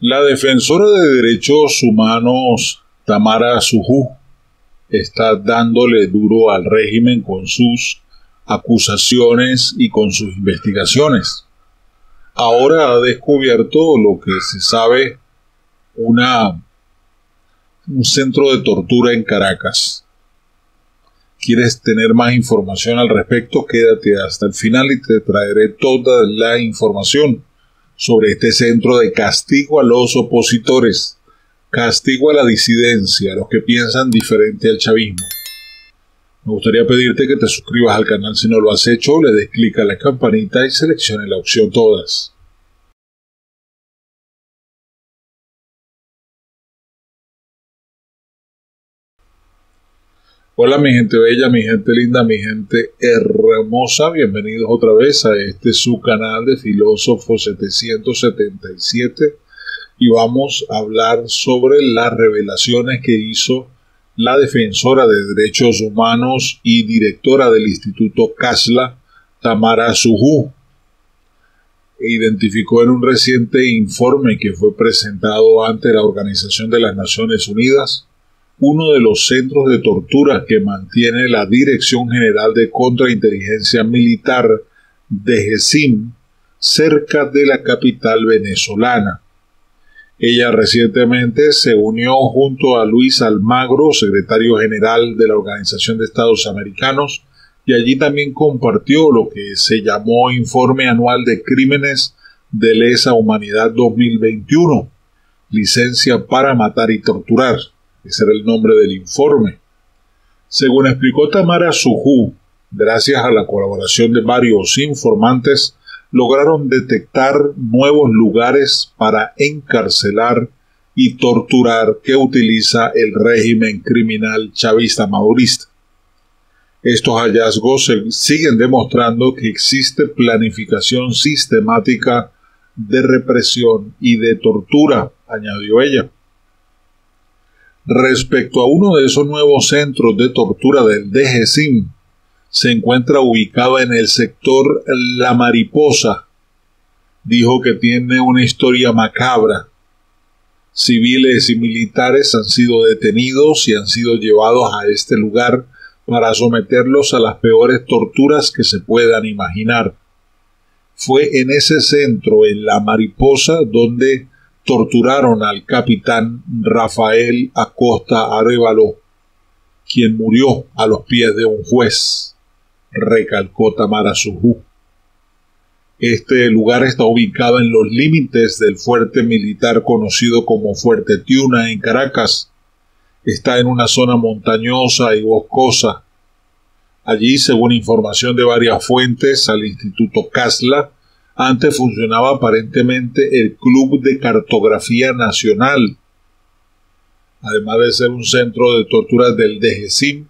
La defensora de derechos humanos Tamara Suju está dándole duro al régimen con sus acusaciones y con sus investigaciones. Ahora ha descubierto lo que se sabe una un centro de tortura en Caracas. ¿Quieres tener más información al respecto? Quédate hasta el final y te traeré toda la información sobre este centro de castigo a los opositores, castigo a la disidencia, a los que piensan diferente al chavismo. Me gustaría pedirte que te suscribas al canal si no lo has hecho, le des clic a la campanita y seleccione la opción todas. Hola mi gente bella, mi gente linda, mi gente hermosa, bienvenidos otra vez a este su canal de Filósofo 777 y vamos a hablar sobre las revelaciones que hizo la defensora de derechos humanos y directora del Instituto Kasla, Tamara Suhu. Identificó en un reciente informe que fue presentado ante la Organización de las Naciones Unidas uno de los centros de tortura que mantiene la Dirección General de Contrainteligencia Militar de GESIM cerca de la capital venezolana. Ella recientemente se unió junto a Luis Almagro, secretario general de la Organización de Estados Americanos, y allí también compartió lo que se llamó Informe Anual de Crímenes de Lesa Humanidad 2021, licencia para matar y torturar. Ese era el nombre del informe. Según explicó Tamara Suju, gracias a la colaboración de varios informantes, lograron detectar nuevos lugares para encarcelar y torturar que utiliza el régimen criminal chavista madurista. Estos hallazgos siguen demostrando que existe planificación sistemática de represión y de tortura, añadió ella. Respecto a uno de esos nuevos centros de tortura del DGCIM, se encuentra ubicado en el sector La Mariposa. Dijo que tiene una historia macabra. Civiles y militares han sido detenidos y han sido llevados a este lugar para someterlos a las peores torturas que se puedan imaginar. Fue en ese centro, en La Mariposa, donde torturaron al capitán Rafael Acosta Arevalo, quien murió a los pies de un juez, recalcó Tamara Sujú. Este lugar está ubicado en los límites del fuerte militar conocido como Fuerte Tiuna en Caracas. Está en una zona montañosa y boscosa. Allí, según información de varias fuentes al Instituto Casla, antes funcionaba aparentemente el Club de Cartografía Nacional. Además de ser un centro de torturas del DGCIM,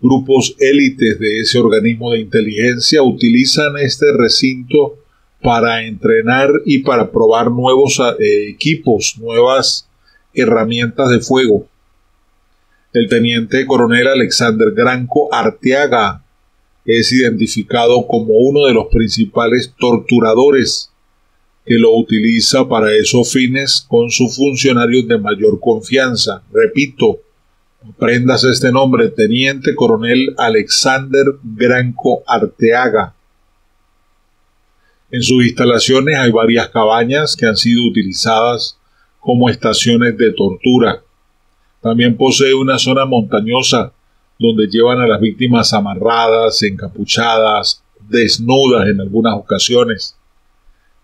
grupos élites de ese organismo de inteligencia utilizan este recinto para entrenar y para probar nuevos eh, equipos, nuevas herramientas de fuego. El teniente coronel Alexander Granco Arteaga es identificado como uno de los principales torturadores que lo utiliza para esos fines con sus funcionarios de mayor confianza. Repito, prendas este nombre, Teniente Coronel Alexander Granco Arteaga. En sus instalaciones hay varias cabañas que han sido utilizadas como estaciones de tortura. También posee una zona montañosa donde llevan a las víctimas amarradas, encapuchadas, desnudas en algunas ocasiones.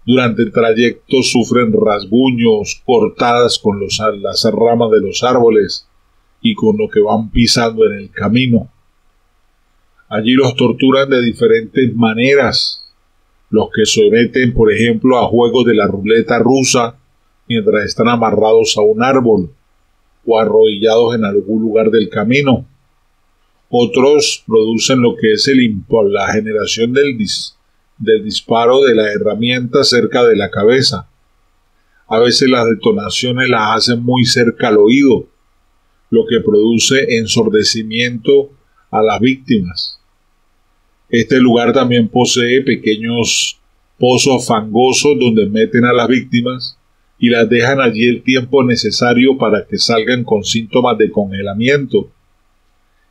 Durante el trayecto sufren rasguños, cortadas con las ramas de los árboles y con lo que van pisando en el camino. Allí los torturan de diferentes maneras. Los que someten, por ejemplo, a juegos de la ruleta rusa mientras están amarrados a un árbol o arrodillados en algún lugar del camino otros producen lo que es el la generación del, del disparo de la herramienta cerca de la cabeza. A veces las detonaciones las hacen muy cerca al oído, lo que produce ensordecimiento a las víctimas. Este lugar también posee pequeños pozos fangosos donde meten a las víctimas y las dejan allí el tiempo necesario para que salgan con síntomas de congelamiento.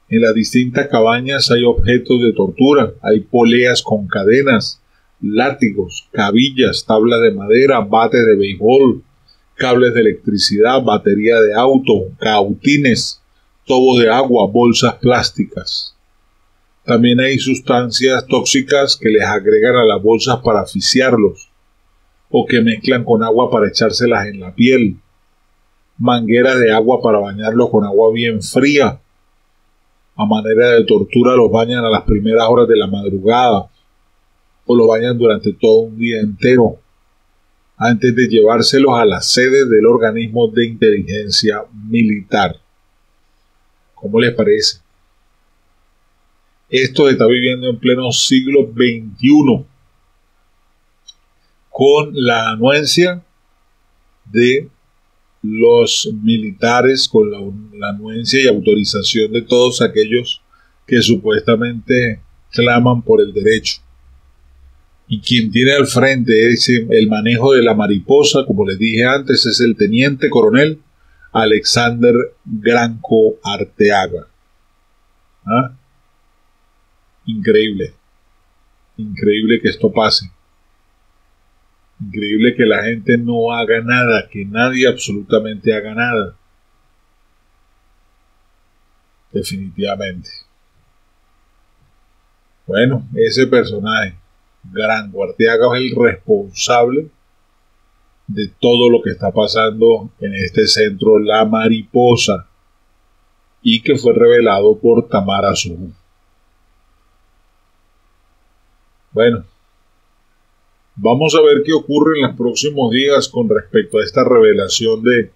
En las distintas cabañas hay objetos de tortura, hay poleas con cadenas, látigos, cabillas, tablas de madera, bate de béisbol, cables de electricidad, batería de auto, cautines, tobos de agua, bolsas plásticas. También hay sustancias tóxicas que les agregan a las bolsas para asfixiarlos o que mezclan con agua para echárselas en la piel. Manguera de agua para bañarlos con agua bien fría. A manera de tortura los bañan a las primeras horas de la madrugada o los bañan durante todo un día entero antes de llevárselos a la sede del organismo de inteligencia militar. ¿Cómo les parece? Esto está viviendo en pleno siglo XXI con la anuencia de los militares, con la, anuencia y autorización de todos aquellos que supuestamente claman por el derecho. Y quien tiene al frente ese, el manejo de la mariposa, como les dije antes, es el teniente coronel Alexander Granco Arteaga. ¿Ah? Increíble. Increíble que esto pase. Increíble que la gente no haga nada, que nadie absolutamente haga nada. Definitivamente. Bueno, ese personaje, Gran Arteaga, es el responsable de todo lo que está pasando en este centro La Mariposa y que fue revelado por Tamara Suhu. Bueno, vamos a ver qué ocurre en los próximos días con respecto a esta revelación de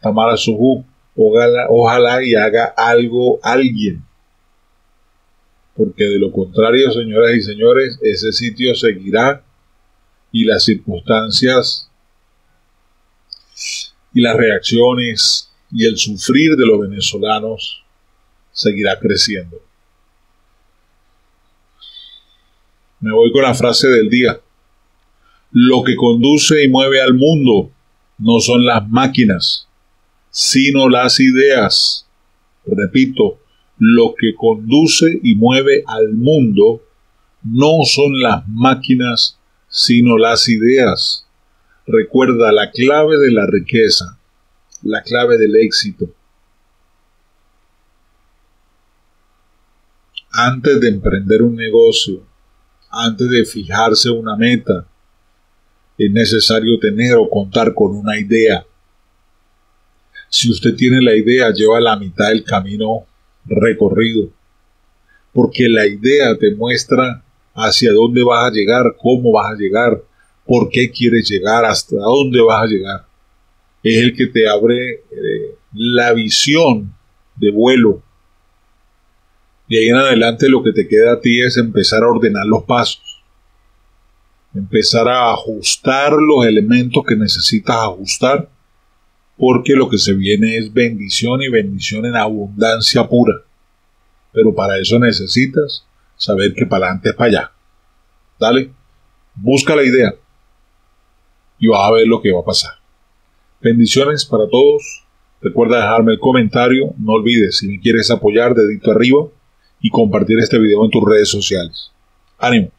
Tamara Suhu. Ojalá, ojalá y haga algo alguien. Porque de lo contrario, señoras y señores, ese sitio seguirá y las circunstancias y las reacciones y el sufrir de los venezolanos seguirá creciendo. Me voy con la frase del día. Lo que conduce y mueve al mundo no son las máquinas, sino las ideas. Repito, lo que conduce y mueve al mundo no son las máquinas, sino las ideas. Recuerda la clave de la riqueza, la clave del éxito. Antes de emprender un negocio, antes de fijarse una meta, es necesario tener o contar con una idea. Si usted tiene la idea, lleva la mitad del camino recorrido, porque la idea te muestra hacia dónde vas a llegar, cómo vas a llegar, por qué quieres llegar, hasta dónde vas a llegar. Es el que te abre eh, la visión de vuelo y ahí en adelante lo que te queda a ti es empezar a ordenar los pasos. Empezar a ajustar los elementos que necesitas ajustar. Porque lo que se viene es bendición y bendición en abundancia pura. Pero para eso necesitas saber que para adelante es para allá. Dale, busca la idea y vas a ver lo que va a pasar. Bendiciones para todos. Recuerda dejarme el comentario. No olvides, si me quieres apoyar, dedito arriba y compartir este video en tus redes sociales. ¡Ánimo!